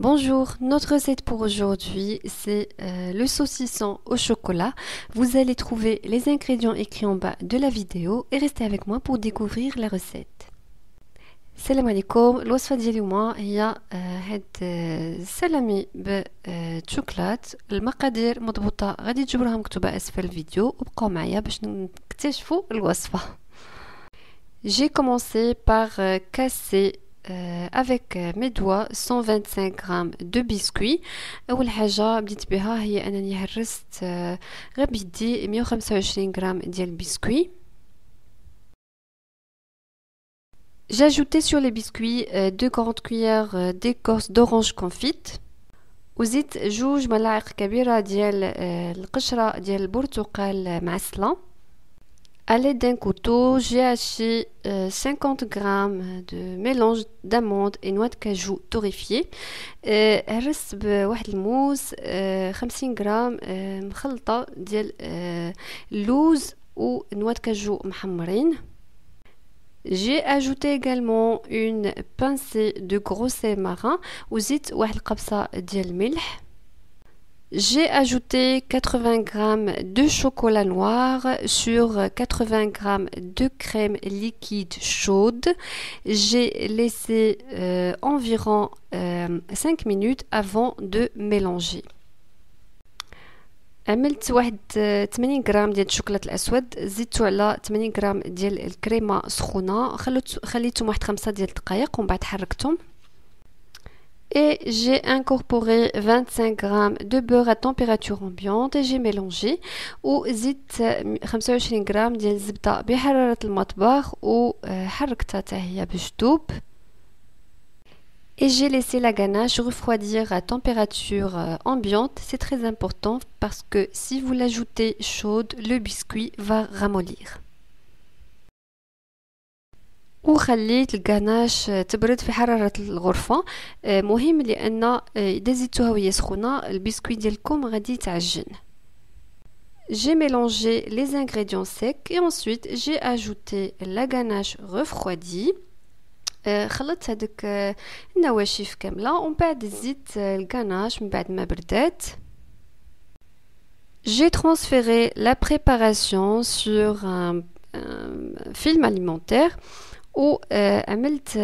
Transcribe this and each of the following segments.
Bonjour, notre recette pour aujourd'hui c'est euh, le saucisson au chocolat. Vous allez trouver les ingrédients écrits en bas de la vidéo et restez avec moi pour découvrir la recette. Salam alaikum, الوصفة ديالي اليوم هي هاد السلامي بالشوكولات المقادير مضبوطة غادي تجبرها مكتوبة اسفل الفيديو وبقاو معايا باش نكتشفوا الوصفة. J'ai commencé par euh, casser euh, avec euh, mes doigts 125 g de biscuits اول حاجه بديت بها هي انني هرست غير بيدي 125 غرام ديال biscuits J'ai ajouté sur les biscuits deux grandes cuillères d'écorce d'orange confite وزيت جوج ملاعق كبيرة ديال القشرة ديال البرتقال معسلة À l'aide d'un couteau, j'ai haché 50 g de mélange d'amandes et noix de cajou torréfiées. هرست بواحد الموس 50 غرام مخلطة ديال اللوز و noix de cajou محمرين. J'ai ajouté également une pincée de gros sel marin وزيت واحد القبصة ديال الملح. J'ai ajouté 80 g de chocolat noir sur 80 g de crème liquide chaude. J'ai laissé euh, environ euh, 5 minutes avant de mélanger. عملت واحد 80 غرام ديال الشوكولات الاسود زدت على 80 غرام ديال الكريمه سخونه خليتهم واحد 5 ديال الدقائق ومن بعد حركتهم et j'ai incorporé 25 g de beurre à température ambiante et j'ai mélangé وزدت 25 غرام ديال الزبده بحراره المطبخ وحركتها حتى هي باش تذوب Et j'ai laissé la ganache refroidir à température ambiante. C'est très important parce que si vous l'ajoutez chaude, le biscuit va ramollir. وخليت الكناش تبرد في حرارة الغرفة مهم لأن إذا زدتوها وهي سخونة البسكويت ديالكم غادي يتعجن J'ai mélangé les ingrédients secs et ensuite j'ai ajouté la ganache refroidie. خلطت هذوك النواشف كاملة ومن بعد زدت الكناش من بعد ما بردات J'ai transféré la préparation sur un, un film alimentaire وعملت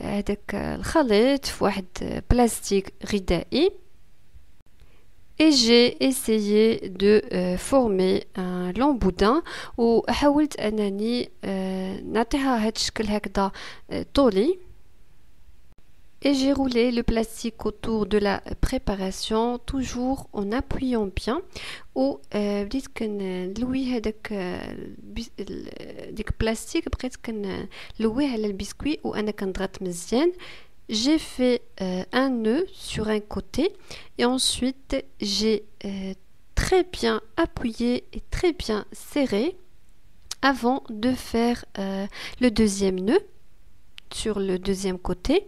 هذاك الخليط في واحد بلاستيك غذائي. Et j'ai essayé de euh, former un lamboudin وحاولت أنني euh, نعطيها هاد الشكل هكذا طولي. et j'ai roulé le plastique autour de la préparation toujours en appuyant bien و بديت كنلوي هذاك ديك البلاستيك بقيت كنلويه على البسكوي وانا كنضغط مزيان j'ai fait euh, un nœud sur un côté et ensuite j'ai euh, très bien appuyé et très bien serré avant de faire euh, le deuxième nœud sur le deuxième côté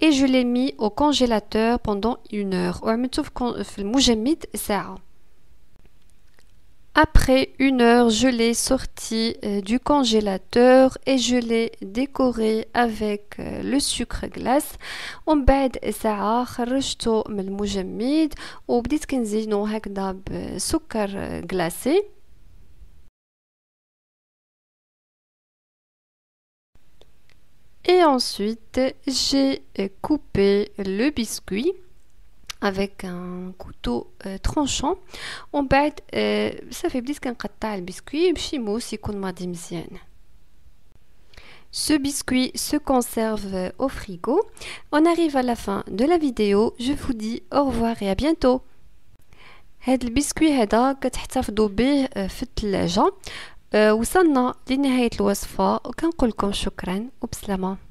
et je l'ai mis au congélateur pendant une heure Après une heure, je l'ai sorti du congélateur et je l'ai décoré avec le sucre glace. ومن بعد ساعة خرجته من المجمد وبديت كنزينو هكذا بسكر glacé. Et ensuite, j'ai coupé le biscuit avec un couteau tranchant ومن بعد صافي بديت كنقطع البسكوي بشي موس يكون ماضي مزيان Ce biscuit se conserve au frigo. On arrive à la fin de la vidéo. Je vous dis au revoir et à bientôt. هاد البسكوي هذا كتحتفظوا به في الثلاجة وصلنا لنهاية الوصفة. وكنقول لكم شكرا وبسلامة.